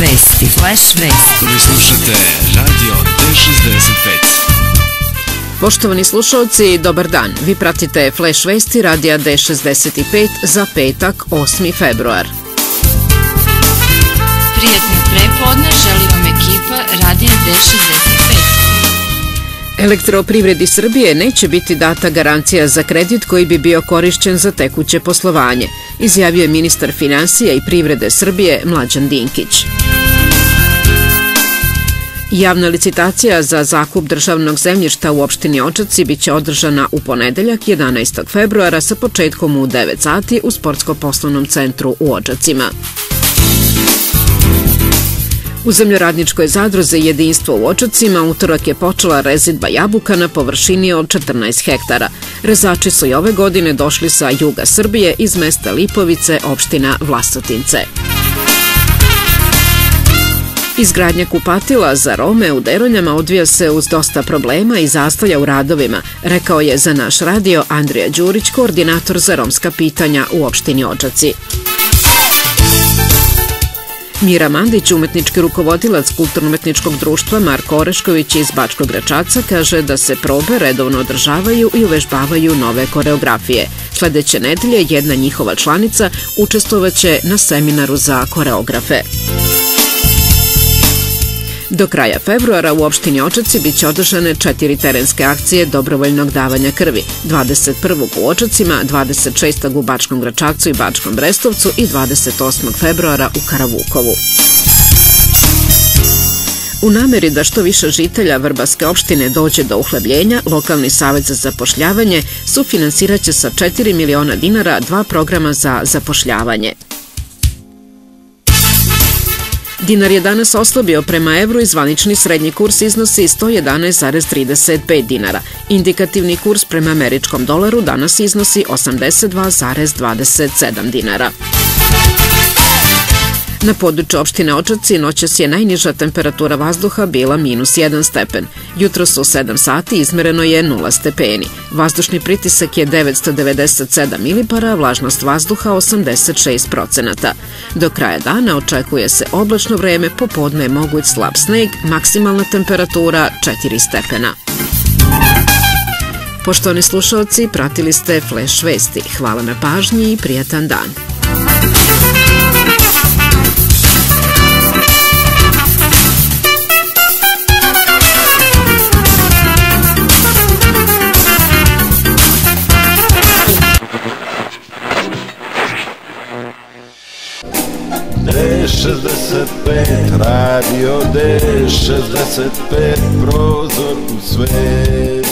vesti, flash vesti. Vi slušate Radio D65. Poštovani slušalci, dobar dan. Vi pratite Flash Vesti radija D65 za petak 8. februar. Prijatno prepodne želi vam ekipa radija D65. Elektroprivredi Srbije neće biti data garancija za kredit koji bi bio korišćen za tekuće poslovanje, izjavio je ministar financija i privrede Srbije Mlađan Dinkić. Javna licitacija za zakup državnog zemljišta u opštini Očaci biće održana u ponedeljak 11. februara sa početkom u 9 sati u Sportsko-poslovnom centru u Očacima. U zemljoradničkoj zadruze Jedinstvo u Očacima utorak je počela rezidba jabuka na površini od 14 hektara. Rezači su i ove godine došli sa juga Srbije iz mesta Lipovice, opština Vlasotince. Izgradnja kupatila za Rome u Deronjama odvija se uz dosta problema i zastoja u radovima, rekao je za naš radio Andrija Đurić, koordinator za romska pitanja u opštini Očaci. Mira Mandić, umetnički rukovodilac kulturno-umetničkog društva Marko Orešković iz Bačkog Gračaca, kaže da se probe redovno održavaju i uvežbavaju nove koreografije. Sledeće nedelje jedna njihova članica učestvovaće na seminaru za koreografe. Do kraja februara u opštini Očaci biće održane četiri terenske akcije dobrovoljnog davanja krvi. 21. u Očacima, 26. u Bačkom Gračacu i Bačkom Brestovcu i 28. februara u Karavukovu. U nameri da što više žitelja Vrbaske opštine dođe do uhlebljenja, lokalni savjet za zapošljavanje sufinansiraće sa 4 miliona dinara dva programa za zapošljavanje. Dinar je danas oslabio prema evru i zvanični srednji kurs iznosi 111,35 dinara. Indikativni kurs prema američkom dolaru danas iznosi 82,27 dinara. Na području opštine Očaci noćas je najniža temperatura vazduha bila minus 1 stepen. Jutro su u 7 sati izmereno je 0 stepeni. Vazdušni pritisak je 997 milipara, vlažnost vazduha 86 procenata. Do kraja dana očekuje se oblačno vreme, popodne je moguć slab sneg, maksimalna temperatura 4 stepena. Poštovani slušalci, pratili ste Flash Vesti. Hvala na pažnji i prijatan dan. D65, radio D65, prozor u svet.